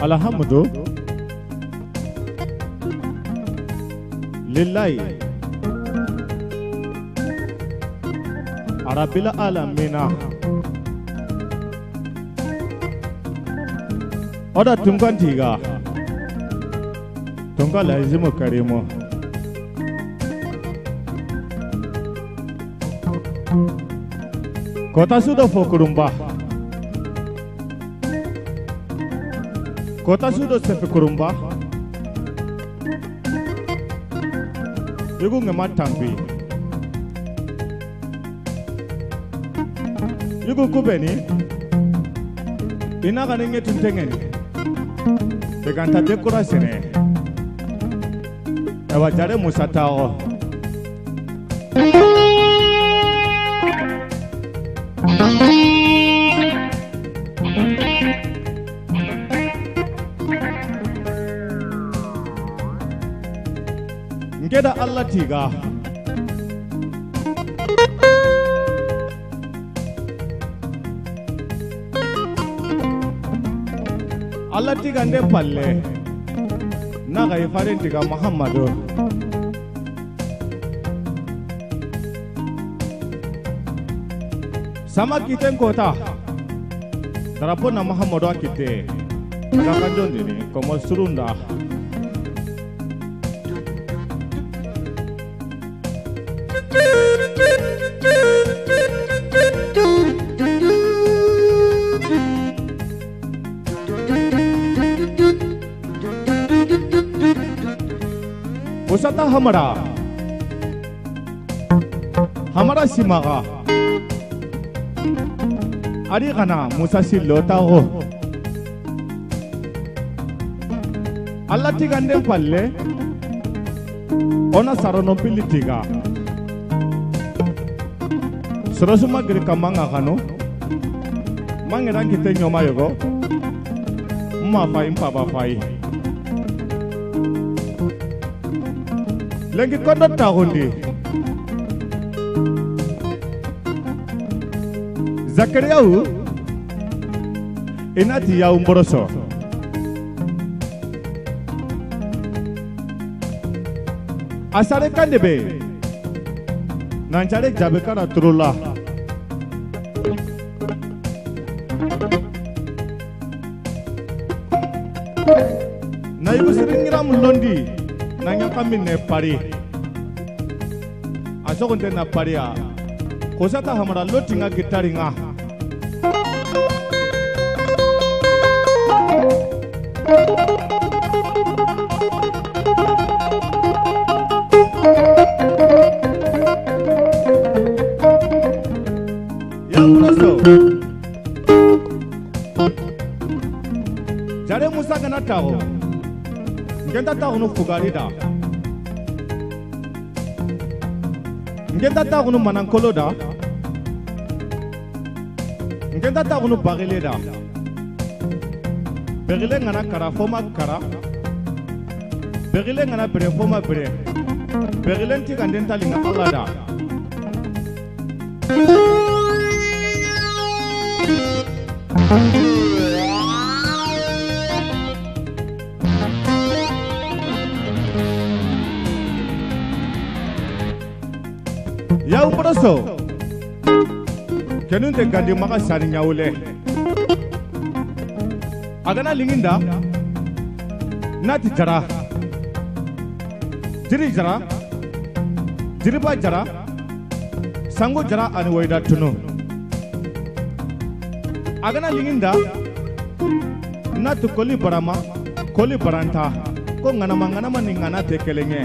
الحمد لله رب العالمين oda tunkan tiga tunka lazimu karimu. Kota sudah fokurumba kota sudo sefe kurumba yugu ngema tambi yugu kubeni ina gani nge tuntengeni beganta dekura sene ewa jare musatao geɗa allah tiiga allah tiga nde palle naxaye faren tiga mahamado sama kiten kota darapo na mahamado a kite aga kanjondini komo surunda Usata हमारा हमारा सीमा का अरे kana musasi lota ho Allah tigande palle ona sarono pili tiga Surasuma giri kamanga kano. Mangira kite nyoma yogo. Mma fai mpa ba fai. Lengi kondo tagundi zakariyahu inati yawu mboroso asare kande be nancare jabe kana turula na yugu siringira mulondi na nyaka minne pari. A sogonte na pariya kosata hamara lotinga gitaringa yamuloso jare musa gana tago ngenda unu fugarida. Ngendata ngenda manankoloda. Ngendata unu ngenda taxunu baxile karafoma kara foma kara bexile ŋana bire foma bire bexilen tiganden da Thank you. Poroso kenun te gandi maka sani nyawule agana linginda. Nati jara. Jiri jara. Jiriba jara. Sango jara ani waida tunu. Agana linginda. Nati koli barama koli baranta. Ko nganama nganama ni ngana te kelenge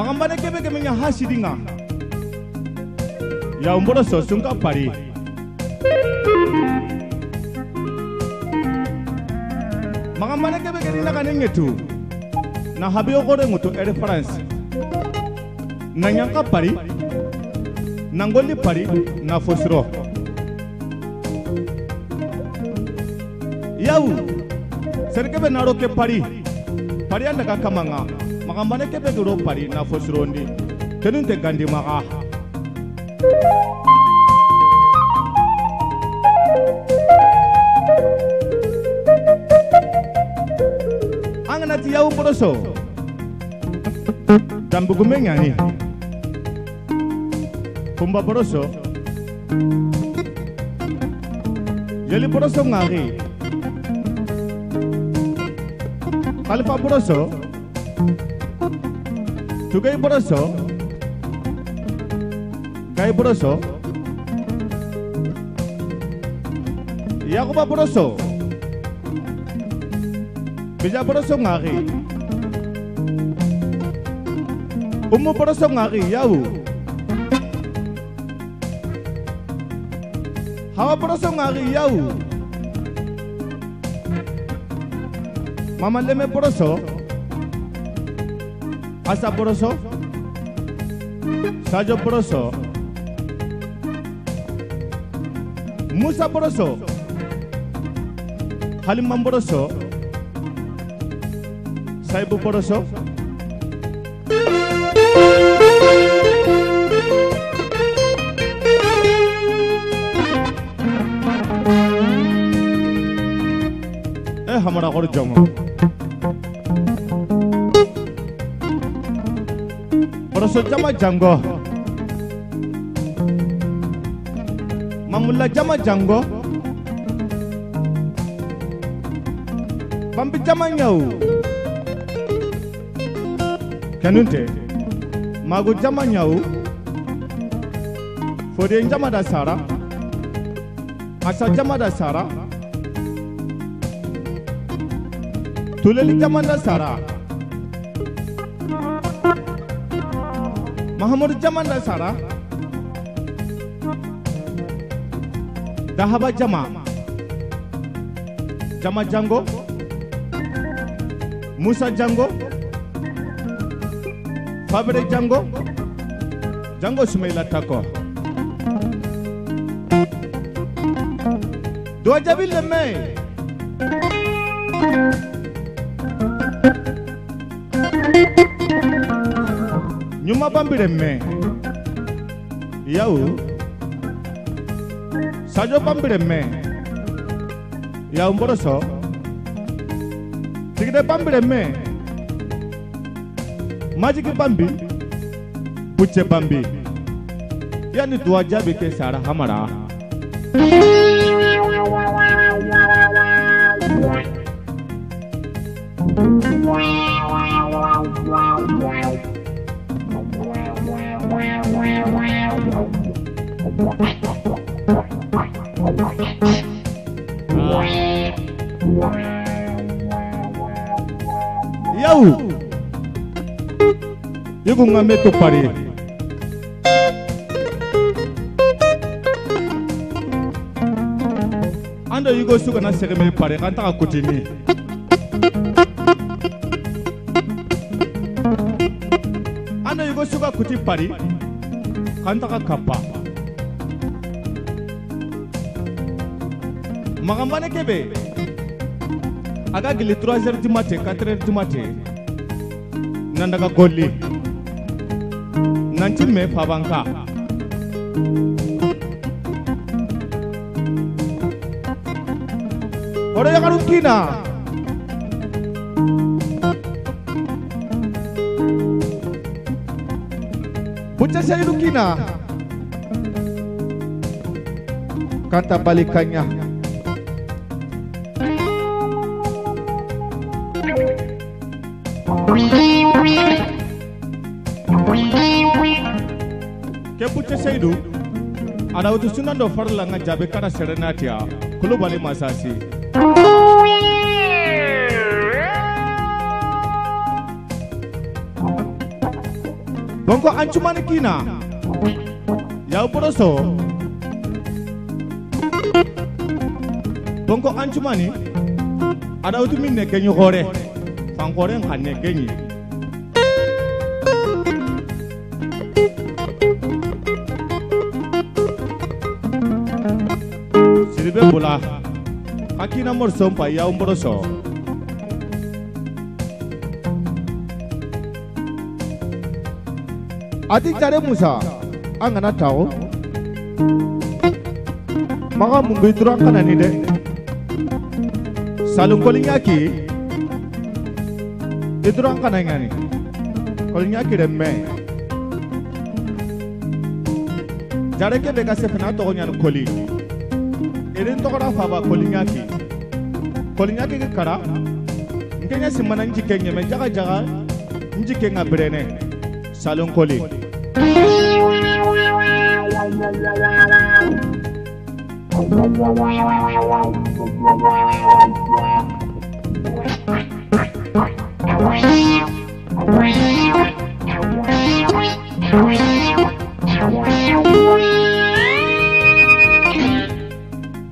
magambane kebe kebe nya hasidinga ya umboro so sunka pari magambane kebe kebe na kanengetu na habi ogore ngutu reference na nyanka pari na ngoli pari na fosiro yau. Serkebe naro ke pari pari anda ka kamanga magambane kebe gero pari na fosirondi kenun te gandi maga anganati yau poroso dambugume ngani kumba poroso yeli poroso ngari Khalifa poroso Tugai poroso Gai poroso Yakuba poroso Bija poroso ngari Umu poroso ngari yau Hawa poroso ngari yau Mama leme poroso Asa poroso Sajo poroso Musa poroso Halimam poroso Saibu poroso Eh hamara kor jama jango Mamulla jama jango Bambi jama nyau. Kanunte Magu jama nyau. Fode jama da sara Asa jama da sara Tuleli jama da sara महमुरुजमान सारा दहाबा जमा जमा जंगो मूसा जंगो फबरे जंगो जंगो सुमेला ठाको दो जबिल में Nyuma bambire me Yau Sajo bambire me Yau mboroso Tigide bambire me Majiki bambi Buche bambi Yani dua jabi ke sara hamara Yau Yugu ngame to pari Ando yugo suka na segeme pare kan taka kutini Ando yugo suka kuti pari kan taka kappa Magambane kebe. Aga gili 3 heures du matin 4 heures du matin nandaga golli nancin me fabanka horo yagarun kina Pucca saidu kina. Kata balikannya. Ke pucca saidu ada utu sunan do farla nga jabe kana serenatia kulubali masasi bonko ancumani kina yaw boroso bonko ancumani adawtu min ne keñu xoore fan xooren xan ne keñi siribe bula xa kina mor sompa yaw ati jare musa an kana tago maga mungu dura kana ni de salun kolinya ki idura kana ngani kolinya ki de me jare ke be ka se fana to nyani koli irin to kora fa ba kolinya ki kolinya ki kara nkenya simana njike nyeme jaga jaga njike ngabrene salon koli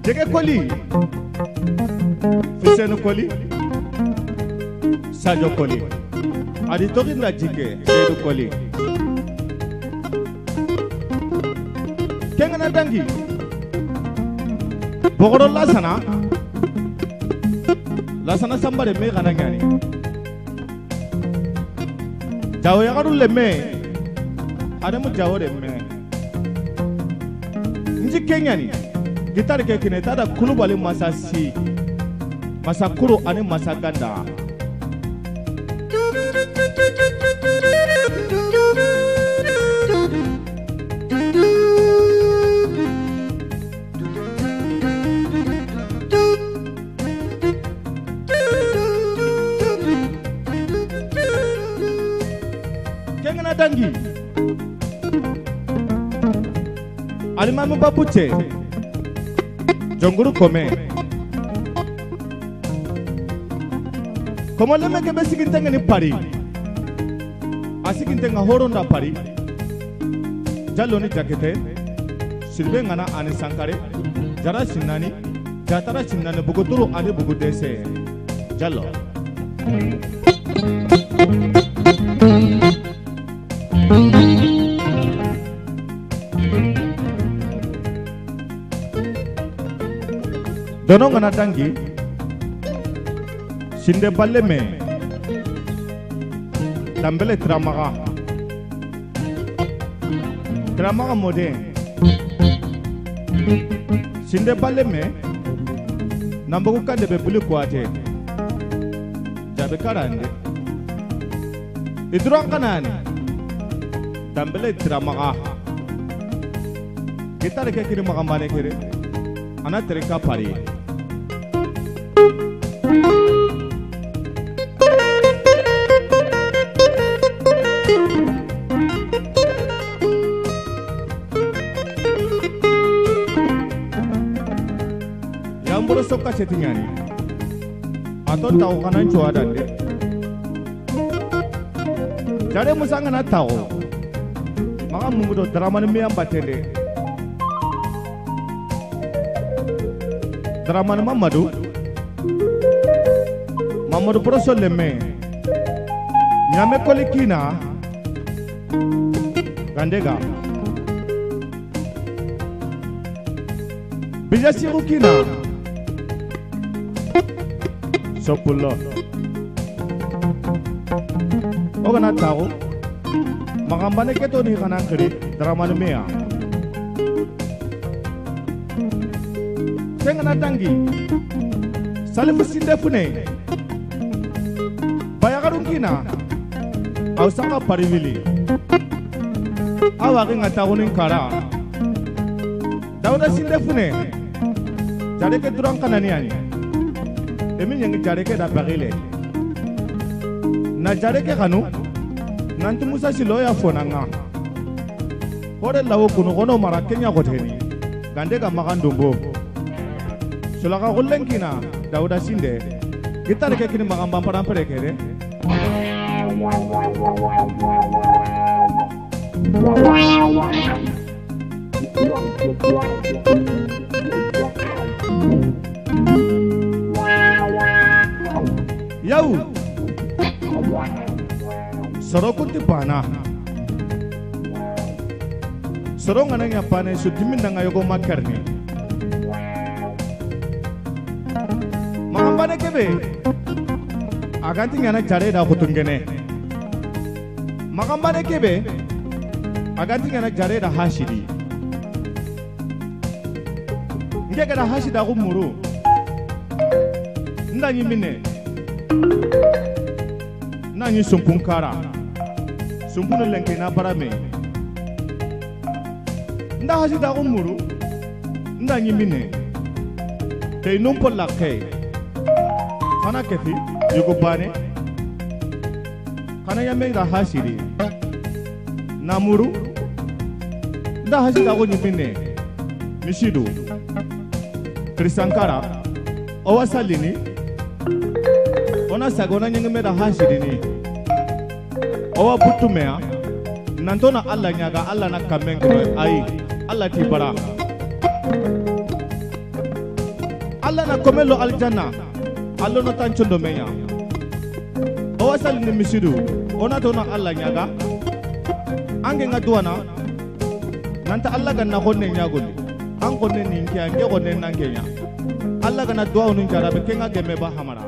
jɛgɛ koli fusɛni koli sajɔ koli ani dɔgɔ na jikɛ seyidu koli. Kengana dangi bogoro lasana lasana sambare me gana ngani jawo yagaru le me adamu jawo de me nji kenyani. Gitar ke kine tada kulubali masa si masa kuru ani masa ganda Kumba Buche, Jonguru Kome. Komaleme kebe sikintenge ni pari. Asikintenga horonda pari. Jaloni jakete, sirbe ngana ane sankare, jara sinani, jatara sinani bugutulu ane bugudese. Jalo. Jalo dono ngana dangi sinde balle me dambele tramaga tramaga mode. Sinde balle me nambogu kande be buli kwate jabe karande. Iduran kanani dambele tramaga gitare ke kiri maga mane kiri ana tere ka yamburo sokka setiñani ato taw kanan cuwadan de jare musa ngana taw maga mumudo daramani miyan battende daramani mamadu mamadu boroso lemme ñame koli kina. Gandega. Bija sigu kina sopullo o gana taxu maxambane ke to ni xana xiri daramani meya kengana dangi salifu sinde fune bayaxaru kina aw sanga parivili a waxinga taxunin kara. Dawda sinde fune jare ke duran kananiani emi ñengi jare ke da baxile na ke xanu nanti musa silo ya fonanga hore lawo kunu xono mara kenya xoteni gande ga maxan dumbo sulaxa xullenkina dawda sinde. Gitare ke kini maxan bamparan pere ke de. Yau soro kunti bana soro ngana nya bana su dimin nga yogo makarni. Magambane kebe aganti ngana jare da kutungene magambane kebe aganti ngana jare da hashidi. Ngeke da hashida kumuru ndanyi n'an ye sonkun kara sonkun lenke na bara mɛn n hasi da umuru n da ɲi minɛ tɛ nun pɔ kana kɛti yogo bane. Kana yame da hasi hasiri namuru nda hasi da ko ɲi minɛ misi do kirisankara o ona sagona nyingi meda hashirini owa butumea nantona alla nyaga alla na kamengro ai alla tibara. Alla na komelo aljanna allo no tanchondo meya owa salini misidu ona tona alla nyaga. Ange nga duwana nanta alla ganna honne nyagoli an konne ninke ange konne nangenya alla gana duwa unun jarabe kenga gemeba hamara